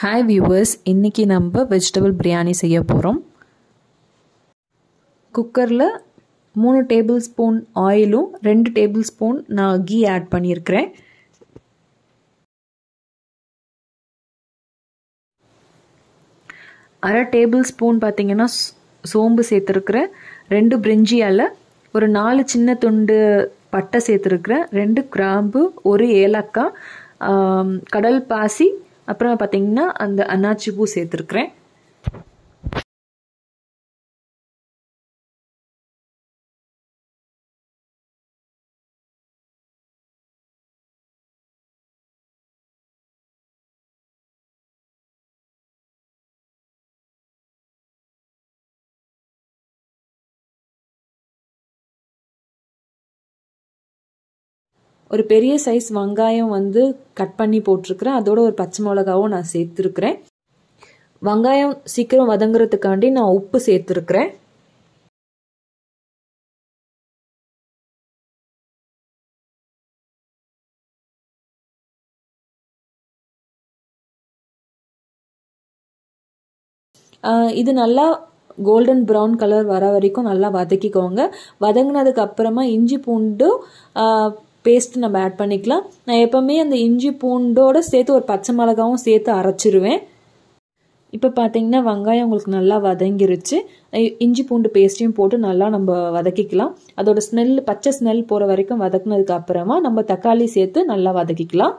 Hi viewers இன்றைக்கி நம்ம vegetable biryani செய்ய போகிறோம் குக்கரில் மூணு டேபிள் ஸ்பூன் ஆயிலும் ரெண்டு டேபிள் ஸ்பூன் நான் கீ ஆட் பண்ணியிருக்கிறேன். அரை டேபிள் ஸ்பூன் பார்த்திங்கன்னா சோம்பு சேர்த்துருக்குறேன். ரெண்டு பிரிஞ்சி அலை ஒரு நாலு சின்ன துண்டு பட்டை சேர்த்துருக்குறேன். ரெண்டு கிராம்பு ஒரு ஏலக்காய் கடல் பாசி அப்புறம் பார்த்திங்கன்னா அந்த அன்னாச்சி பூ சேர்த்துருக்குறேன். ஒரு பெரிய சைஸ் வெங்காயம் வந்து கட் பண்ணி போட்டிருக்கிறேன். அதோட ஒரு பச்சை மிளகாவும் நான் சேர்த்துருக்குறேன். வெங்காயம் சீக்கிரம் வதங்குறதுக்காண்டி நான் உப்பு சேர்த்துருக்குறேன். இது நல்லா கோல்டன் ப்ரௌன் கலர் வர வரைக்கும் நல்லா வதக்கிக்கோங்க. வதங்கினதுக்கு அப்புறமா இஞ்சி பூண்டும் பேஸ்ட் நம்ம ஆட் பண்ணிக்கலாம். நான் எப்போவுமே அந்த இஞ்சி பூண்டோட சேர்த்து ஒரு பச்சை மிளகாவும் சேர்த்து அரைச்சிருவேன். இப்போ பார்த்தீங்கன்னா வெங்காயம் உங்களுக்கு நல்லா வதங்கிருச்சு. இஞ்சி பூண்டு பேஸ்ட்டையும் போட்டு நல்லா நம்ம வதக்கிக்கலாம். அதோட ஸ்மெல் பச்சை ஸ்மெல் போகிற வரைக்கும் வதக்குனதுக்கு அப்புறமா நம்ம தக்காளி சேர்த்து நல்லா வதக்கிக்கலாம்.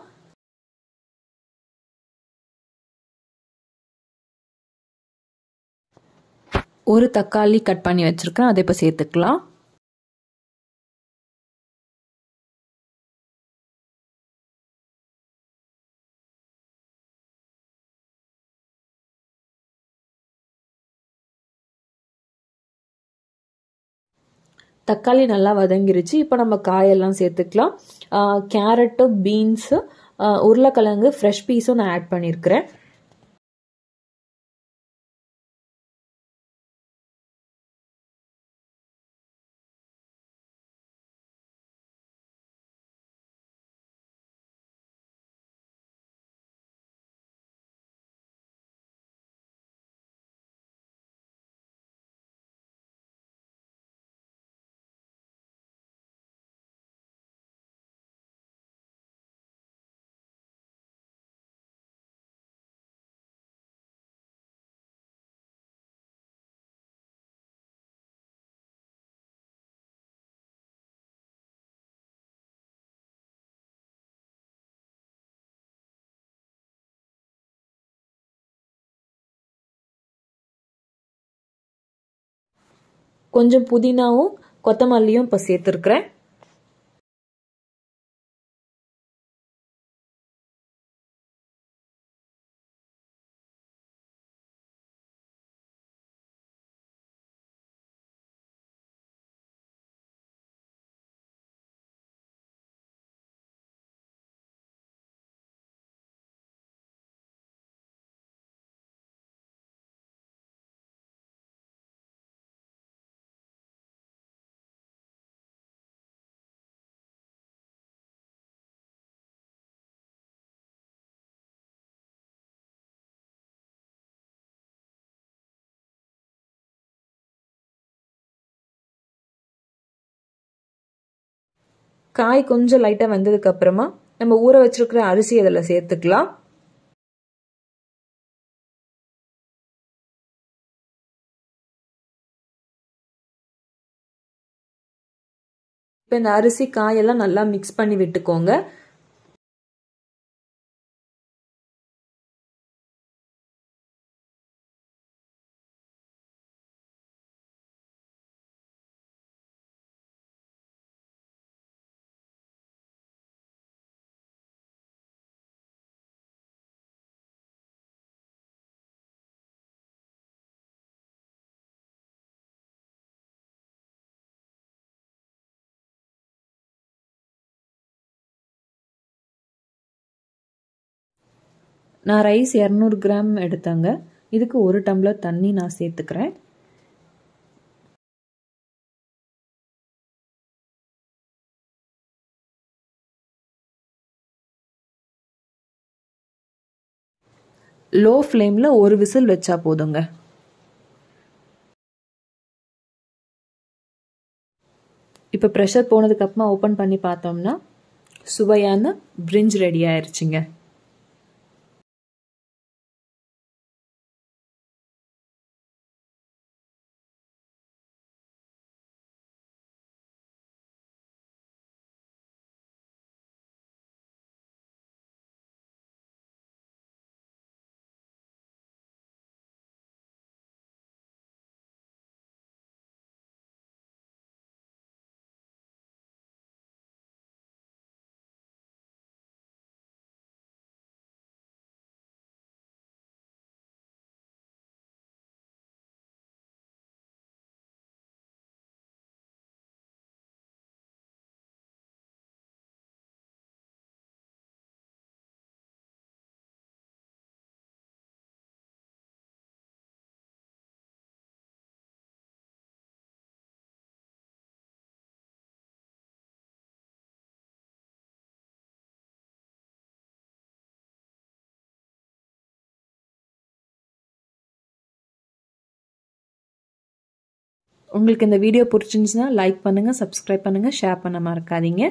ஒரு தக்காளி கட் பண்ணி வச்சுருக்கேன். அதை இப்போ சேர்த்துக்கலாம். தக்காளி நல்லா வதங்கிருச்சு. இப்போ நம்ம காயெல்லாம் சேர்த்துக்கலாம். கேரட்டு பீன்ஸு உருளைக்கிழங்கு ஃப்ரெஷ் பீஸும் நான் ஆட் பண்ணியிருக்கிறேன் கொஞ்சம் புதினாவும் கொத்தமல்லியும் இப்போ சேர்த்துருக்குறேன். காய் கொஞ்சம் லைட்டாக வந்ததுக்கு அப்புறமா நம்ம ஊற வச்சிருக்கிற அரிசி அதில் சேர்த்துக்கலாம். இப்போ இந்த அரிசி காயெல்லாம் நல்லா மிக்ஸ் பண்ணி விட்டுக்கோங்க. நான் ரைஸ் இரநூறு கிராம் எடுத்தேங்க. இதுக்கு ஒரு டம்ளர் தண்ணி நான் சேர்த்துக்கிறேன். லோ ஃப்ளேமில் ஒரு விசில் வச்சா போதுங்க. இப்போ ப்ரெஷர் போனதுக்கப்புறமா ஓப்பன் பண்ணி பார்த்தோம்னா சுவையான பிரிஞ்ச் ரெடி ஆயிடுச்சுங்க உங்களுக்கு இந்த வீடியோ பிடிச்சிருந்துச்சுன்னா லைக் பண்ணுங்கள் சப்ஸ்கிரைப் பண்ணுங்கள் ஷேர் பண்ண மறக்காதீங்க.